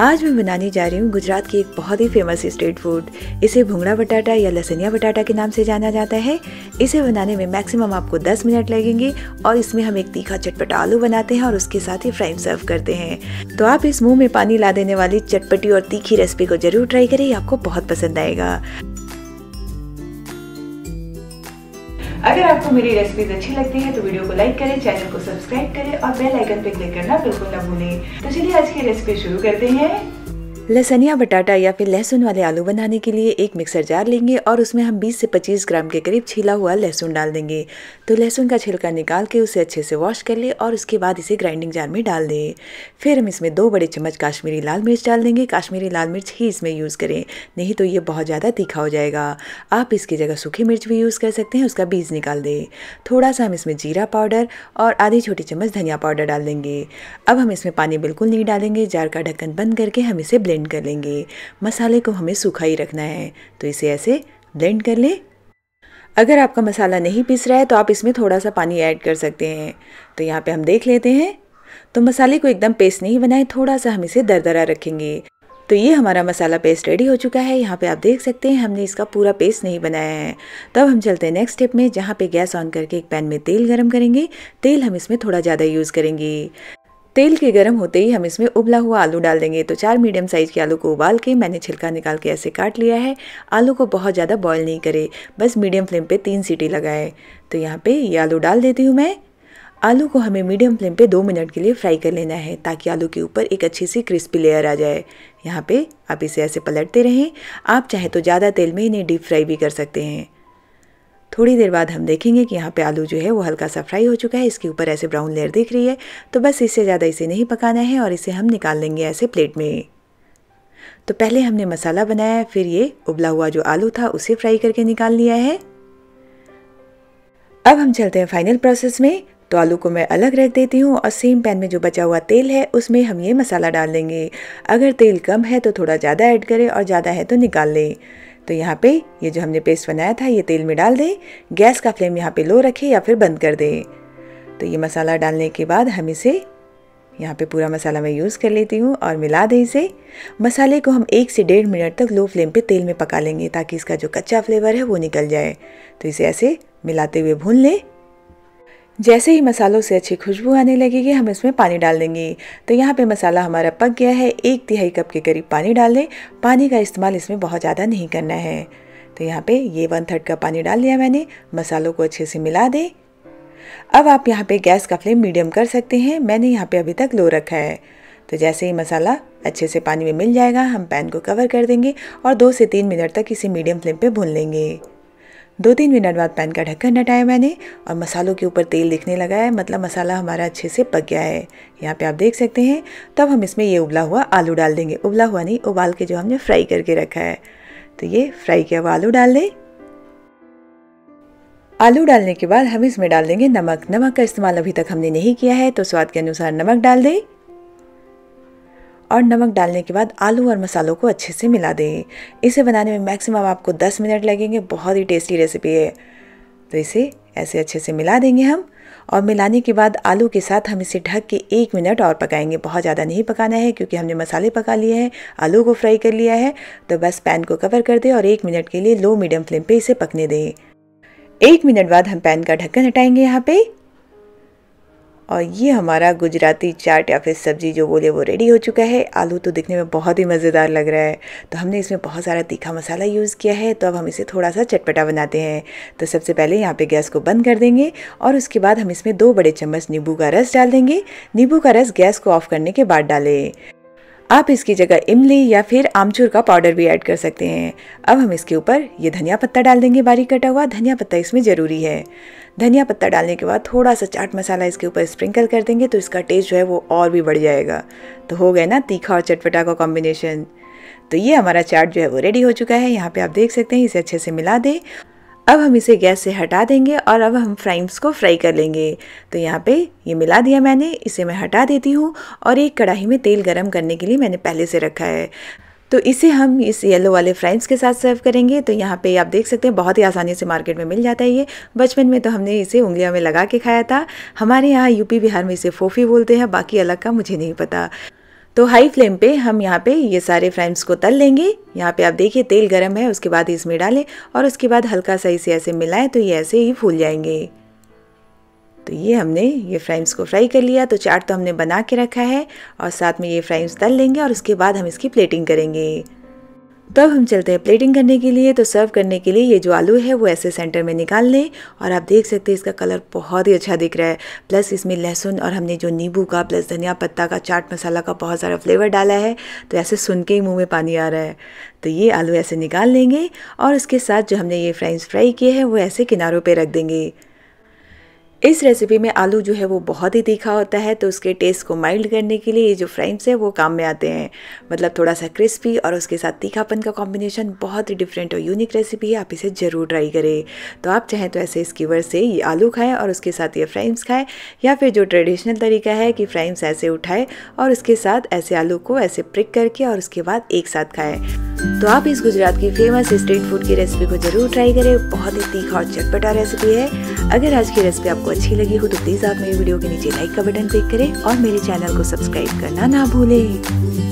आज मैं बनाने जा रही हूँ गुजरात की एक बहुत ही फ़ेमस स्ट्रीट फ़ूड इसे भुंगड़ा बटाटा या लसनिया बटाटा के नाम से जाना जाता है। इसे बनाने में मैक्सिमम आपको 10 मिनट लगेंगे और इसमें हम एक तीखा चटपटा आलू बनाते हैं और उसके साथ ही फ्राइम सर्व करते हैं। तो आप इस मुँह में पानी ला देने वाली चटपटी और तीखी रेसिपी को ज़रूर ट्राई करें आपको बहुत पसंद आएगा। अगर आपको मेरी रेसिपीज़ अच्छी लगती है तो वीडियो को लाइक करें, चैनल को सब्सक्राइब करें और बेल आइकन पे क्लिक करना बिल्कुल न भूलें। तो चलिए आज की रेसिपी शुरू करते हैं। लसनिया बटाटा या फिर लहसुन वाले आलू बनाने के लिए एक मिक्सर जार लेंगे और उसमें हम 20 से 25 ग्राम के करीब छीला हुआ लहसुन डाल देंगे। तो लहसुन का छिलका निकाल के उसे अच्छे से वॉश कर ले और उसके बाद इसे ग्राइंडिंग जार में डाल दें। फिर हम इसमें दो बड़े चम्मच काश्मीरी लाल मिर्च डाल देंगे। काश्मीरी लाल मिर्च ही इसमें यूज़ करें, नहीं तो ये बहुत ज़्यादा तीखा हो जाएगा। आप इसकी जगह सूखी मिर्च भी यूज़ कर सकते हैं, उसका बीज निकाल दें। थोड़ा सा हम इसमें जीरा पाउडर और आधी छोटी चम्मच धनिया पाउडर डाल देंगे। अब हम इसमें पानी बिल्कुल नहीं डालेंगे, जार का ढक्कन बंद करके हम इसे ब्लेंड कर लेंगे। मसाले को हमें सूखा ही रखना है तो इसे ऐसे ब्लेंड कर लें। अगर आपका मसाला नहीं पीस रहा है तो आप इसमें थोड़ा सा पानी ऐड कर सकते हैं। तो यहाँ पे हम देख लेते हैं। तो मसाले को एकदम पेस्ट नहीं बनाए थोड़ा सा हम इसे दरदरा रखेंगे। तो ये हमारा मसाला पेस्ट रेडी हो चुका है। यहाँ पे आप देख सकते हैं, हमने इसका पूरा पेस्ट नहीं बनाया है। तब हम चलते हैं नेक्स्ट स्टेप में, जहाँ पे गैस ऑन करके एक पैन में तेल गरम करेंगे। तेल हम इसमें थोड़ा ज़्यादा यूज़ करेंगे। तेल के गर्म होते ही हम इसमें उबला हुआ आलू डाल देंगे। तो चार मीडियम साइज़ के आलू को उबाल के मैंने छिलका निकाल के ऐसे काट लिया है। आलू को बहुत ज़्यादा बॉयल नहीं करे। बस मीडियम फ्लेम पे तीन सीटी लगाए। तो यहाँ पे ये आलू डाल देती हूँ मैं। आलू को हमें मीडियम फ्लेम पे दो मिनट के लिए फ्राई कर लेना है ताकि आलू के ऊपर एक अच्छी सी क्रिस्पी लेयर आ जाए। यहाँ पे आप इसे ऐसे पलटते रहें। आप चाहे तो ज़्यादा तेल में इन्हें डीप फ्राई भी कर सकते हैं। थोड़ी देर बाद हम देखेंगे कि यहाँ पे आलू जो है वो हल्का सा फ्राई हो चुका है। इसके ऊपर ऐसे ब्राउन लेयर दिख रही है। तो बस इससे ज़्यादा इसे नहीं पकाना है और इसे हम निकाल लेंगे ऐसे प्लेट में। तो पहले हमने मसाला बनाया, फिर ये उबला हुआ जो आलू था उसे फ्राई करके निकाल लिया है। अब हम चलते हैं फाइनल प्रोसेस में। तो आलू को मैं अलग रख देती हूँ और सेम पैन में जो बचा हुआ तेल है उसमें हम ये मसाला डाल देंगे। अगर तेल कम है तो थोड़ा ज़्यादा ऐड करें और ज़्यादा है तो निकाल लें। तो यहाँ पे ये जो हमने पेस्ट बनाया था, ये तेल में डाल दें, गैस का फ्लेम यहाँ पे लो रखें या फिर बंद कर दें। तो ये मसाला डालने के बाद हम इसे यहाँ पे पूरा मसाला मैं यूज़ कर लेती हूँ और मिला दें इसे। मसाले को हम एक से डेढ़ मिनट तक लो फ्लेम पे तेल में पका लेंगे ताकि इसका जो कच्चा फ्लेवर है वो निकल जाए। तो इसे ऐसे मिलाते हुए भून लें। जैसे ही मसालों से अच्छी खुशबू आने लगेगी, हम इसमें पानी डाल देंगे। तो यहाँ पे मसाला हमारा पक गया है। एक तिहाई कप के करीब पानी डाल दें। पानी का इस्तेमाल इसमें बहुत ज़्यादा नहीं करना है। तो यहाँ पे ये वन थर्ड कप पानी डाल दिया मैंने। मसालों को अच्छे से मिला दें। अब आप यहाँ पे गैस का फ्लेम मीडियम कर सकते हैं। मैंने यहाँ पे अभी तक लो रखा है। तो जैसे ही मसाला अच्छे से पानी में मिल जाएगा, हम पैन को कवर कर देंगे और दो से तीन मिनट तक इसे मीडियम फ्लेम पे भून लेंगे। दो तीन मिनट बाद पैन का ढक्कन हटाया मैंने और मसालों के ऊपर तेल दिखने लगा है। मतलब मसाला हमारा अच्छे से पक गया है। यहाँ पे आप देख सकते हैं, तब हम इसमें ये उबला हुआ आलू डाल देंगे। उबला हुआ नहीं, उबाल के जो हमने फ्राई करके रखा है। तो ये फ्राई किया हुआ आलू डाल दें। आलू डालने के बाद हम इसमें डाल देंगे नमक। नमक का इस्तेमाल अभी तक हमने नहीं किया है तो स्वाद के अनुसार नमक डाल दें। और नमक डालने के बाद आलू और मसालों को अच्छे से मिला दें। इसे बनाने में मैक्सिमम आपको 10 मिनट लगेंगे। बहुत ही टेस्टी रेसिपी है। तो इसे ऐसे अच्छे से मिला देंगे हम और मिलाने के बाद आलू के साथ हम इसे ढक के एक मिनट और पकाएँगे। बहुत ज़्यादा नहीं पकाना है क्योंकि हमने मसाले पका लिए हैं, आलू को फ्राई कर लिया है। तो बस पैन को कवर कर दें और एक मिनट के लिए लो मीडियम फ्लेम पे इसे पकने दें। एक मिनट बाद हम पैन का ढक्कन हटाएँगे यहाँ पे। और ये हमारा गुजराती चाट या फिर सब्ज़ी जो बोले वो रेडी हो चुका है। आलू तो दिखने में बहुत ही मज़ेदार लग रहा है। तो हमने इसमें बहुत सारा तीखा मसाला यूज़ किया है। तो अब हम इसे थोड़ा सा चटपटा बनाते हैं। तो सबसे पहले यहाँ पे गैस को बंद कर देंगे और उसके बाद हम इसमें दो बड़े चम्मच नींबू का रस डाल देंगे। नींबू का रस गैस को ऑफ़ करने के बाद डालें। आप इसकी जगह इमली या फिर आमचूर का पाउडर भी ऐड कर सकते हैं। अब हम इसके ऊपर ये धनिया पत्ता डाल देंगे। बारीक कटा हुआ धनिया पत्ता इसमें ज़रूरी है। धनिया पत्ता डालने के बाद थोड़ा सा चाट मसाला इसके ऊपर स्प्रिंकल कर देंगे तो इसका टेस्ट जो है वो और भी बढ़ जाएगा। तो हो गया ना तीखा और चटपटा का कॉम्बिनेशन तो ये हमारा चाट जो है वो रेडी हो चुका है। यहाँ पे आप देख सकते हैं, इसे अच्छे से मिला दें। अब हम इसे गैस से हटा देंगे और अब हम फ्राइम्स को फ्राई कर लेंगे। तो यहाँ पे ये मिला दिया मैंने, इसे मैं हटा देती हूँ और एक कढ़ाई में तेल गरम करने के लिए मैंने पहले से रखा है। तो इसे हम इस येलो वाले फ्राइम्स के साथ सर्व करेंगे। तो यहाँ पे आप देख सकते हैं, बहुत ही आसानी से मार्केट में मिल जाता है ये। बचपन में तो हमने इसे उंगलियों में लगा के खाया था। हमारे यहाँ यूपी, बिहार में इसे फोफी बोलते हैं, बाकी अलग का मुझे नहीं पता। तो हाई फ्लेम पे हम यहाँ पे ये सारे फ्राइम्स को तल लेंगे। यहाँ पे आप देखिए, तेल गर्म है, उसके बाद इसमें डालें और उसके बाद हल्का सा इसे ऐसे मिलाएँ तो ये ऐसे ही फूल जाएँगे। तो ये हमने ये फ्राइम्स को फ्राई कर लिया तो चाट तो हमने बना के रखा है और साथ में ये फ्राइम्स तल लेंगे और उसके बाद हम इसकी प्लेटिंग करेंगे। तो अब हम चलते हैं प्लेटिंग करने के लिए। तो सर्व करने के लिए ये जो आलू है वो ऐसे सेंटर में निकाल लें और आप देख सकते हैं इसका कलर बहुत ही अच्छा दिख रहा है। प्लस इसमें लहसुन और हमने जो नींबू का प्लस धनिया पत्ता का चाट मसाला का बहुत सारा फ्लेवर डाला है तो ऐसे सुन के ही मुँह में पानी आ रहा है। तो ये आलू ऐसे निकाल लेंगे और उसके साथ जो हमने ये फ्राइज फ्राई किए हैं वो ऐसे किनारों पर रख देंगे। इस रेसिपी में आलू जो है वो बहुत ही तीखा होता है तो उसके टेस्ट को माइल्ड करने के लिए ये जो फ्राइम्स है वो काम में आते हैं। मतलब थोड़ा सा क्रिस्पी और उसके साथ तीखापन का कॉम्बिनेशन बहुत ही डिफरेंट और यूनिक रेसिपी है, आप इसे ज़रूर ट्राई करें। तो आप चाहें तो ऐसे स्कीवर से ये आलू खाएँ और उसके साथ ये फ्राइम्स खाएँ, या फिर जो ट्रेडिशनल तरीका है कि फ्राइम्स ऐसे उठाए और उसके साथ ऐसे आलू को ऐसे प्रिक करके और उसके बाद एक साथ खाएँ। तो आप इस गुजरात की फ़ेमस स्ट्रीट फ़ूड की रेसिपी को ज़रूर ट्राई करें। बहुत ही तीखा और चटपटा रेसिपी है। अगर आज की रेसिपी आपको अच्छी लगी हो तो प्लीज़ आप मेरे वीडियो के नीचे लाइक का बटन क्लिक करें और मेरे चैनल को सब्सक्राइब करना ना भूलें।